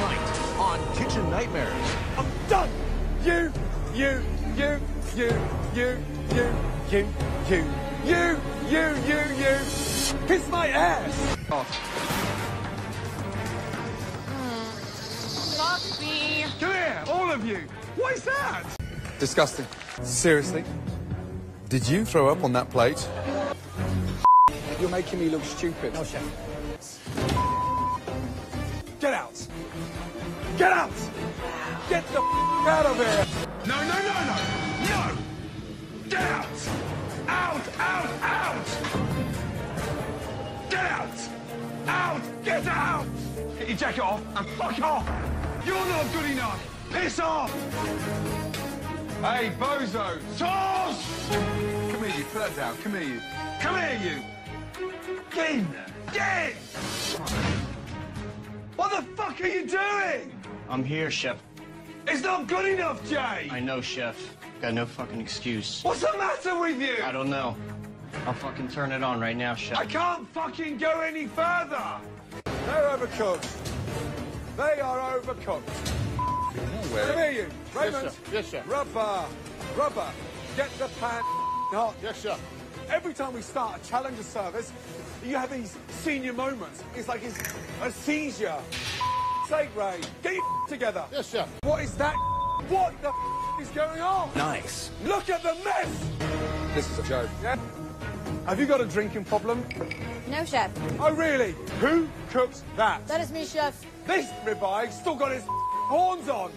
on Kitchen Nightmares. I'm done. You, you, you, you, you, you, you, you, you, you, you, you. Kiss my ass. Fuck me. Come here, all of you. What is that? Disgusting. Seriously? Did you throw up on that plate? You're making me look stupid. No, chef. Get out. Get the out of here. No, no, no, no! No! Get out! Out, out, out! Get out! Out! Get out! Get your jacket off and fuck off! You're not good enough! Piss off! Hey, bozo! Toss! Come here, you. Put that down. Come here, you. Come here, you! Get in there! Get in! What the fuck are you doing? I'm here, Chef. It's not good enough, Jay! I know, Chef. Got no fucking excuse. What's the matter with you? I don't know. I'll fucking turn it on right now, Chef. I can't fucking go any further! They're overcooked. They are overcooked. Come here, you. Raymond. Yes, sir. Rubber. Rubber. Get the pan hot. Yes, sir. Every time we start a challenger service, you have these senior moments. It's like it's a seizure. Sake, Ray. Get your together. Yes, sir. What is that? What the is going on? Nice. Look at the mess! This is a joke, yeah? Have you got a drinking problem? No, chef. Oh, really? Who cooked that? That is me, chef. This ribeye still got his horns on.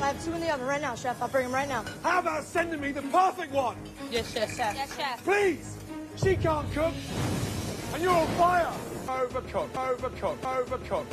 I have two in the oven right now, chef. I'll bring them right now. How about sending me the perfect one? Yes, chef. Yes, chef. Please! She can't cook, and you're on fire. Overcooked, overcooked, overcooked.